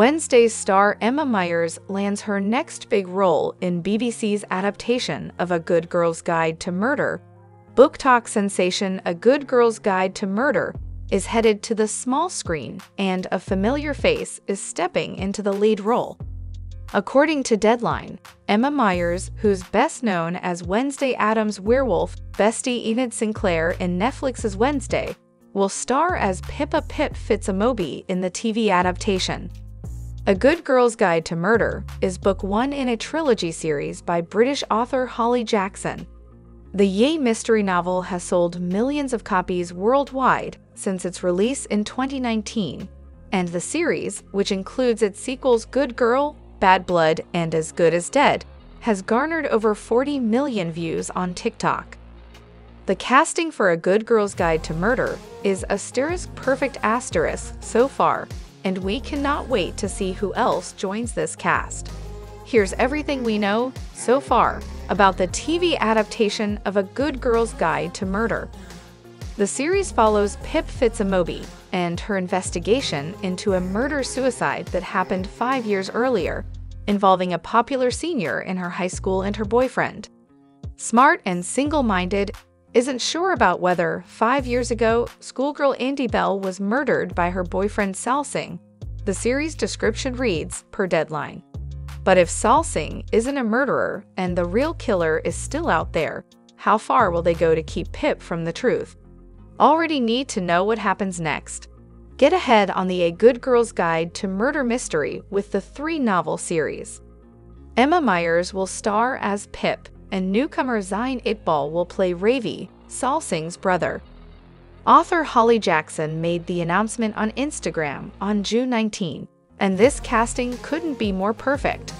Wednesday's star Emma Myers lands her next big role in BBC's adaptation of A Good Girl's Guide to Murder. BookTok sensation A Good Girl's Guide to Murder is headed to the small screen, and a familiar face is stepping into the lead role. According to Deadline, Emma Myers, who's best known as Wednesday Addams werewolf bestie Enid Sinclair in Netflix's Wednesday, will star as Pippa Pip Fitz-Amobi in the TV adaptation. A Good Girl's Guide to Murder is book one in a trilogy series by British author Holly Jackson. The Yay mystery novel has sold millions of copies worldwide since its release in 2019, and the series, which includes its sequels Good Girl, Bad Blood, and As Good as Dead, has garnered over 40 million views on TikTok. The casting for A Good Girl's Guide to Murder is asterisk perfect asterisk so far, and we cannot wait to see who else joins this cast. Here's everything we know so far about the TV adaptation of A Good Girl's Guide to Murder. The series follows Pip Fitz-Amobi and her investigation into a murder-suicide that happened five years earlier, involving a popular senior in her high school and her boyfriend. Smart and single-minded, isn't sure about whether, five years ago, schoolgirl Andie Bell was murdered by her boyfriend Sal Singh. The series description reads, per deadline. But if Sal Singh isn't a murderer and the real killer is still out there, how far will they go to keep Pip from the truth? Already need to know what happens next. Get ahead on the A Good Girl's Guide to Murder Mystery with the three novel series. Emma Myers will star as Pip, and newcomer Zain Iqbal will play Ravi, Sal Singh's brother. Author Holly Jackson made the announcement on Instagram on June 19, and this casting couldn't be more perfect.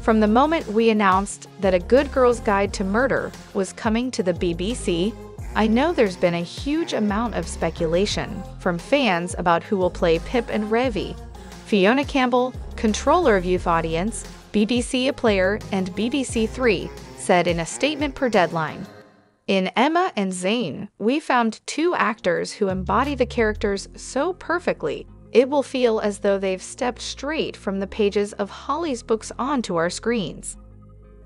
From the moment we announced that A Good Girl's Guide to Murder was coming to the BBC, I know there's been a huge amount of speculation from fans about who will play Pip and Ravi. Fiona Campbell, controller of Youth Audience, BBC iPlayer, and BBC Three said in a statement per deadline. In Emma and Zain, we found two actors who embody the characters so perfectly, it will feel as though they've stepped straight from the pages of Holly's books onto our screens.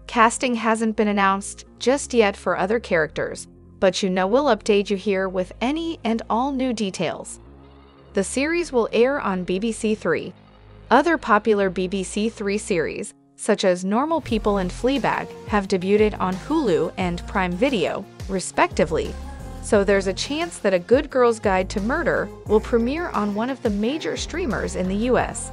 Casting hasn't been announced just yet for other characters, but you know we'll update you here with any and all new details. The series will air on BBC Three. Other popular BBC Three series, such as Normal People and Fleabag, have debuted on Hulu and Prime Video, respectively, so there's a chance that A Good Girl's Guide to Murder will premiere on one of the major streamers in the US.